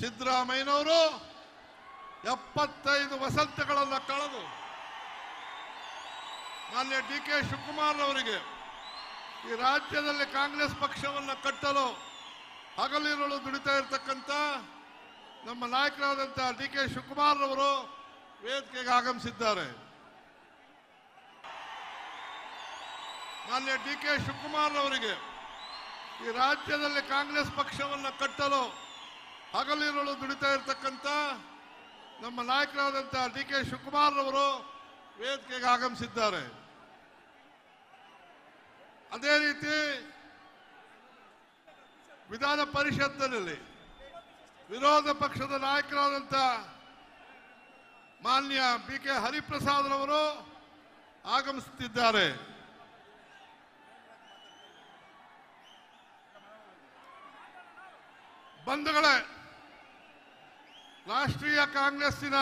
ಸಿದ್ದರಾಮಯ್ಯನವರು ಎಪ್ಪತ್ತೈದು ವಸಂತಗಳನ್ನು ಕಳೆದು ಮಾನ್ಯ ಡಿ ಕೆ ಶಿವಕುಮಾರ್ ಅವರಿಗೆ ಈ ರಾಜ್ಯದಲ್ಲಿ ಕಾಂಗ್ರೆಸ್ ಪಕ್ಷವನ್ನು ಕಟ್ಟಲು ಹಗಲಿರುಳು ದುಡಿತಾ ಇರತಕ್ಕಂಥ ನಮ್ಮ ನಾಯಕರಾದಂಥ ಡಿ ಕೆ ಶಿವಕುಮಾರ್ ಅವರು ವೇದಿಕೆಗೆ ಆಗಮಿಸಿದ್ದಾರೆ. ಮಾನ್ಯ ಡಿ ಕೆ ಶಿವಕುಮಾರ್ ಅವರಿಗೆ ಈ ರಾಜ್ಯದಲ್ಲಿ ಕಾಂಗ್ರೆಸ್ ಪಕ್ಷವನ್ನು ಕಟ್ಟಲು ಹಗಲಿರುಳು ದುಡಿತಾ ಇರತಕ್ಕಂಥ ನಮ್ಮ ನಾಯಕರಾದಂಥ ಡಿ ಕೆ ಶಿವಕುಮಾರ್ ಅವರು ವೇದಿಕೆಗೆ ಆಗಮಿಸಿದ್ದಾರೆ. ಅದೇ ರೀತಿ ವಿಧಾನ ಪರಿಷತ್ತಿನಲ್ಲಿ ವಿರೋಧ ಪಕ್ಷದ ನಾಯಕರಾದಂಥ ಮಾನ್ಯ ಬಿ ಕೆ ಹರಿಪ್ರಸಾದ್ ರವರು ಆಗಮಿಸುತ್ತಿದ್ದಾರೆ. ಬಂಧುಗಳೇ ರಾಷ್ಟ್ರೀಯ ಕಾಂಗ್ರೆಸ್ಸಿನ